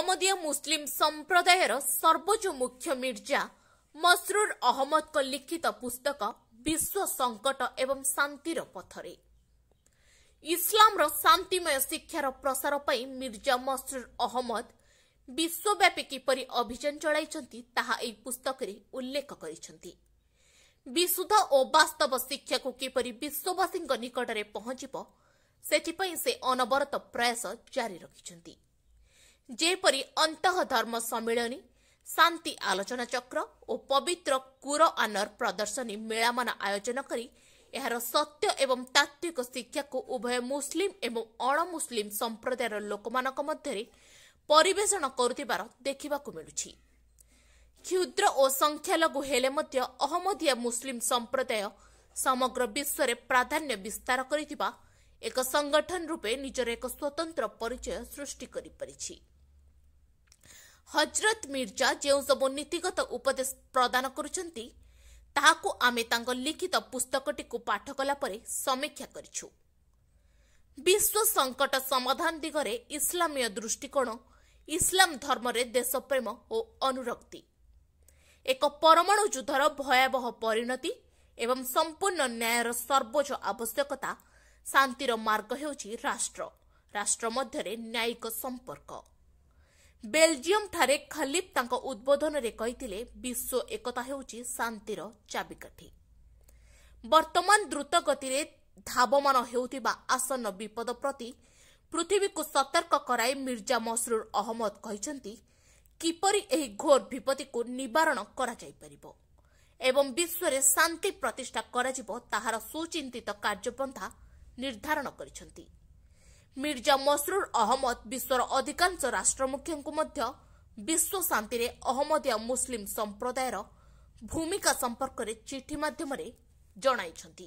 ଅହମ୍ମଦିଆ ମୁସଲିମ ସମ୍ପ୍ରଦାୟର ସର୍ବୋଚ୍ଚ ମୁଖ୍ୟ ମିର୍ଜା ମସରୁର ଅହମ୍ମଦଙ୍କ ଲିଖିତ ପୁସ୍ତକ ବିଶ୍ୱ ସଙ୍କଟ ଏବଂ ଶାନ୍ତିର ପଥରେ ଇସଲାମର ଶାନ୍ତିମୟ ଶିକ୍ଷାର ପ୍ରସାର ପାଇଁ ମିର୍ଜା ମସରୁର ଅହମ୍ମଦ ବିଶ୍ୱବ୍ୟାପୀ କିପରି ଅଭିଯାନ ଚଳାଇଛନ୍ତି ତାହା ଏହି ପୁସ୍ତକରେ ଉଲ୍ଲେଖ କରିଛନ୍ତି ବିଶୁଦ୍ଧ ଓ ବାସ୍ତବ ଶିକ୍ଷାକୁ କିପରି ବିଶ୍ୱବାସୀଙ୍କ ନିକଟରେ ପହଞ୍ଚିବ ସେଥିପାଇଁ ସେ ଅନବରତ ପ୍ରୟାସ ଜାରି ରଖିଛନ୍ତି ଯେପରି ଅନ୍ତଃ ଧର୍ମ ସମ୍ମିଳନୀ ଶାନ୍ତି ଆଲୋଚନା ଚକ୍ର ଓ ପବିତ୍ର କୁର ଆନର ପ୍ରଦର୍ଶନୀ ମେଳାମାନ ଆୟୋଜନ କରି ଏହାର ସତ୍ୟ ଏବଂ ତାତ୍ତ୍ୱିକ ଶିକ୍ଷାକୁ ଉଭୟ ମୁସଲିମ ଏବଂ ଅଣମୁସଲିମ ସମ୍ପ୍ରଦାୟର ଲୋକମାନଙ୍କ ମଧ୍ୟରେ ପରିବେଷଣ କରୁଥିବାର ଦେଖିବାକୁ ମିଳୁଛି। କ୍ଷୁଦ୍ର ଓ ସଂଖ୍ୟାଲଘୁ ହେଲେ ମଧ୍ୟ ଅହମ୍ମଦିଆ ମୁସଲିମ ସମ୍ପ୍ରଦାୟ ସମଗ୍ର ବିଶ୍ୱରେ ପ୍ରାଧାନ୍ୟ ବିସ୍ତାର କରିଥିବା ଏକ ସଂଗଠନ ରୂପେ ନିଜର ଏକ ସ୍ୱତନ୍ତ୍ର ପରିଚୟ ସୃଷ୍ଟି କରିପାରିଛି। ହଜରତ ମିର୍ଜା ଯେଉଁ ସବୁ ନୀତିଗତ ଉପଦେଶ ପ୍ରଦାନ କରୁଛନ୍ତି ତାହାକୁ ଆମେ ତାଙ୍କ ଲିଖିତ ପୁସ୍ତକଟିକୁ ପାଠ କଲା ପରେ ସମୀକ୍ଷା କରିଛୁ। ବିଶ୍ୱ ସଙ୍କଟ ସମାଧାନ ଦିଗରେ ଇସଲାମୀୟ ଦୃଷ୍ଟିକୋଣ ଇସଲାମ ଧର୍ମରେ ଦେଶପ୍ରେମ ଓ ଅନୁରକ୍ତି। ଏକ ପରମାଣୁ ଯୁଦ୍ଧର ଭୟାବହ ପରିଣତି ଏବଂ ସମ୍ପୂର୍ଣ୍ଣ ନ୍ୟାୟର ସର୍ବୋଚ୍ଚ ଆବଶ୍ୟକତା ଶାନ୍ତିର ମାର୍ଗ ହେଉଛି ରାଷ୍ଟ୍ର ରାଷ୍ଟ୍ର ମଧ୍ୟରେ ନ୍ୟାୟିକ ସମ୍ପର୍କ। ବେଲଜିୟମଠାରେ ଖଲିଫ ତାଙ୍କ ଉଦ୍ବୋଧନରେ କହିଥିଲେ ବିଶ୍ୱ ଏକତା ହେଉଛି ଶାନ୍ତିର ଚାବିକାଠି ବର୍ତ୍ତମାନ ଦ୍ରୁତ ଗତିରେ ଧାବମାନ ହେଉଥିବା ଆସନ୍ନ ବିପଦ ପ୍ରତି ପୃଥିବୀକୁ ସତର୍କ କରାଇ ମିର୍ଜା ମସରୁର ଅହମ୍ମଦ କହିଛନ୍ତି କିପରି ଏହି ଘୋର ବିପତ୍ତିକୁ ନିବାରଣ କରାଯାଇପାରିବ ଏବଂ ବିଶ୍ୱରେ ଶାନ୍ତି ପ୍ରତିଷ୍ଠା କରାଯିବ ତାହାର ସୁଚିନ୍ତିତ କାର୍ଯ୍ୟପନ୍ଥା ନିର୍ଦ୍ଧାରଣ କରିଛନ୍ତି ମିର୍ଜା ମସରୁର ଅହମ୍ମଦ ବିଶ୍ୱର ଅଧିକାଂଶ ରାଷ୍ଟ୍ରମୁଖ୍ୟଙ୍କୁ ମଧ୍ୟ ବିଶ୍ୱ ଶାନ୍ତିରେ ଅହମ୍ମଦିଆ ମୁସଲିମ ସମ୍ପ୍ରଦାୟର ଭୂମିକା ସମ୍ପର୍କରେ ଚିଠି ମାଧ୍ୟମରେ ଜଣାଇଛନ୍ତି